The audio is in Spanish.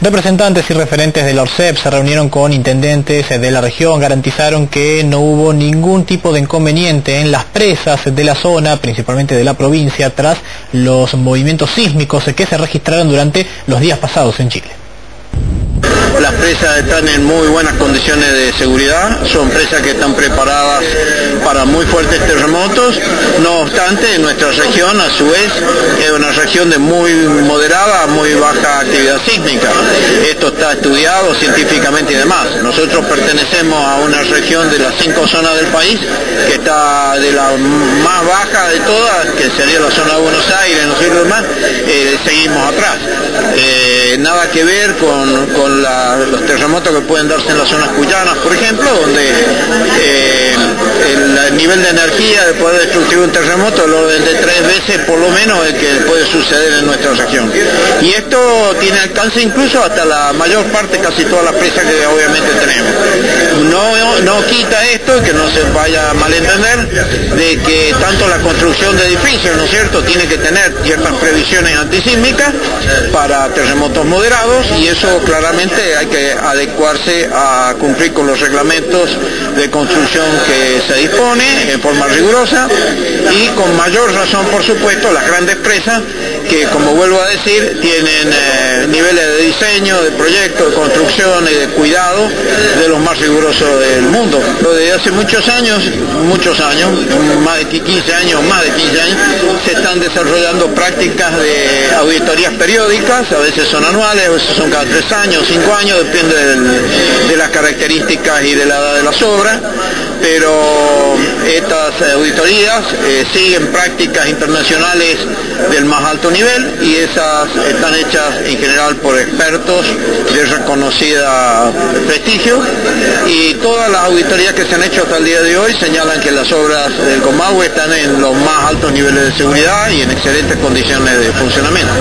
Representantes y referentes de la ORCEP se reunieron con intendentes de la región, garantizaron que no hubo ningún tipo de inconveniente en las presas de la zona, principalmente de la provincia, tras los movimientos sísmicos que se registraron durante los días pasados en Chile. Las presas están en muy buenas condiciones de seguridad, son presas que están preparadas para muy fuertes terremotos, no obstante nuestra región a su vez es una región de muy moderada, muy baja actividad sísmica. Esto está estudiado científicamente y demás. Nosotros pertenecemos a una región de las cinco zonas del país que está de la más baja de todas, que sería la zona de Buenos Aires, no sé demás, eh, seguimos atrás. Eh, nada que ver con, los terremotos que pueden darse en las zonas cuyanas, por ejemplo, donde eh, nivel de energía de poder destructivo de un terremoto el orden de tres veces por lo menos el que puede suceder en nuestra región. Y esto tiene alcance incluso hasta la mayor parte, casi todas las presas que obviamente tenemos. No, quita esto, que no se vaya a malentender, de que tanto la construcción de edificios, ¿no es cierto?, tiene que tener ciertas previsiones antisísmicas para terremotos moderados y eso claramente hay que adecuarse a cumplir con los reglamentos de construcción que se dispone en forma rigurosa y con mayor razón, por supuesto, las grandes presas que, como vuelvo a decir, tienen eh, niveles diseño, de proyecto, de construcción y de cuidado de los más rigurosos del mundo. Desde hace muchos años, muchos años, más de 15 años, más de 15 años, se están desarrollando prácticas de auditorías periódicas, a veces son anuales, a veces son cada tres años, cinco años, depende de las características y de la edad de las obras, pero estas auditorías eh, siguen prácticas internacionales del más alto nivel y esas están hechas en general por expertos de reconocida prestigio y todas las auditorías que se han hecho hasta el día de hoy señalan que las obras del Comahue están en los más altos niveles de seguridad y en excelentes condiciones de funcionamiento.